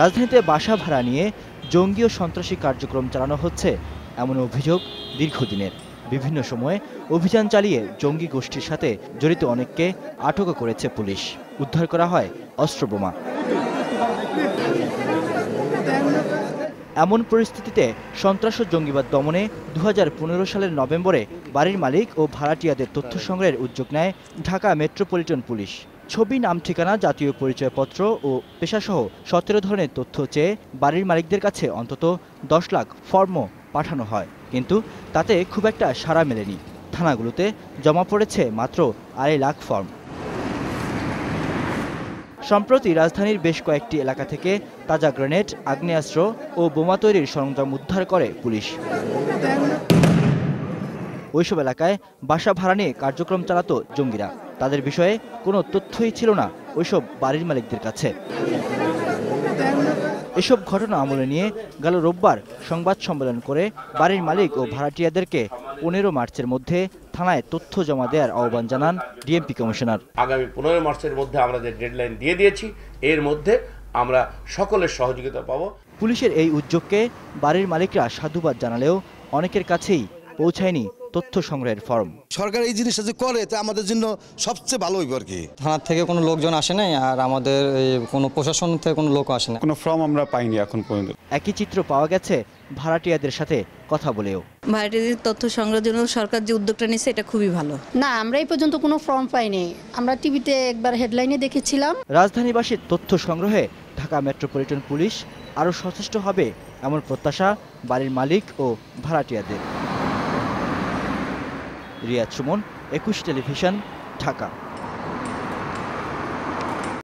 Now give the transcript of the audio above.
রাজধানীতে বাসা ভাড়া নিয়ে জঙ্গি ও সন্ত্রাসী কার্যক্রম চালানো হচ্ছে, এমন অভিযোগ দীর্ঘদিনের। বিভিন্ন সময়ে অভিযান চালিয়ে জঙ্গি গোষ্ঠীর সাথে জড়িত অনেককে আটকও করেছে পুলিশ। উদ্ধার করা হয় অস্ত্রবোমা এমন পরিস্থিতিতে সন্ত্রাস ও জঙ্গিবাদ দমনে দু হাজার পনেরো সালের নভেম্বরে বাড়ির মালিক ও ভাড়াটিয়াদের তথ্য সংগ্রহের উদ্যোগ নেয় ঢাকা মেট্রোপলিটন পুলিশ। ছবি, নাম, ঠিকানা, জাতীয় পরিচয়পত্র ও পেশাসহ সতেরো ধরনের তথ্য চেয়ে বাড়ির মালিকদের কাছে অন্তত দশ লাখ ফর্ম পাঠানো হয়। কিন্তু তাতে খুব একটা সাড়া মেলেনি। থানাগুলোতে জমা পড়েছে মাত্র আড়াই লাখ ফর্ম। সম্প্রতি রাজধানীর বেশ কয়েকটি এলাকা থেকে তাজা গ্রেনেড, আগ্নেয়াস্ত্র ও বোমা তৈরির সরঞ্জাম উদ্ধার করে পুলিশ। ওইসব এলাকায় বাসা ভাড়া নিয়ে কার্যক্রম চালাতো জঙ্গিরা। তাদের বিষয়ে কোনো তথ্যই ছিল না ওইসব বাড়ির মালিকদের কাছে। এসব ঘটনা আমলে নিয়ে গেল রোববার সংবাদ সম্মেলন করে বাড়ির মালিক ও ভাড়াটিয়াদেরকে পনেরো মার্চের মধ্যে থানায় তথ্য জমা দেওয়ার আহ্বান জানান ডিএমপি কমিশনার। আগামী পনেরো মার্চের মধ্যে আমরা যে ডেডলাইন দিয়ে দিয়েছি এর মধ্যে আমরা সকলের সহযোগিতা পাবো। পুলিশের এই উদ্যোগকে বাড়ির মালিকরা সাধুবাদ জানালেও অনেকের কাছেই পৌঁছায়নি তথ্য সংগ্রহের ফর্ম। সরকার এই জিনিসটা যে করে তা আমাদের জন্য সবচেয়ে ভালো হইব আর কি। থানার থেকে কোনো লোকজন আসে নাই আর আমাদের কোনো প্রশাসন থেকে কোনো লোক আসে না কোনো ফর্ম আমরা পাইনি এখন পর্যন্ত। একই চিত্র পাওয়া গেছে ভাড়াটিয়াদের সাথে কথা বলেও। ভাড়াটিদের তথ্য সংগ্রহের জন্য সরকার যে উদ্যোগটা নিচ্ছে এটা খুবই ভালো। না আমরা এই পর্যন্ত কোনো ফর্ম পাইনি। আমরা টিভিতে একবার হেডলাইনে দেখেছিলাম। রাজধানীবাসীর তথ্য সংগ্রহে ঢাকা মেট্রোপলিটন পুলিশ আরও সচেষ্ট হবে এমন প্রত্যাশা বাড়ির মালিক ও ভাড়াটিয়াদের। রিয়াজ সুমন একুশ টেলিভিশন ঢাকা।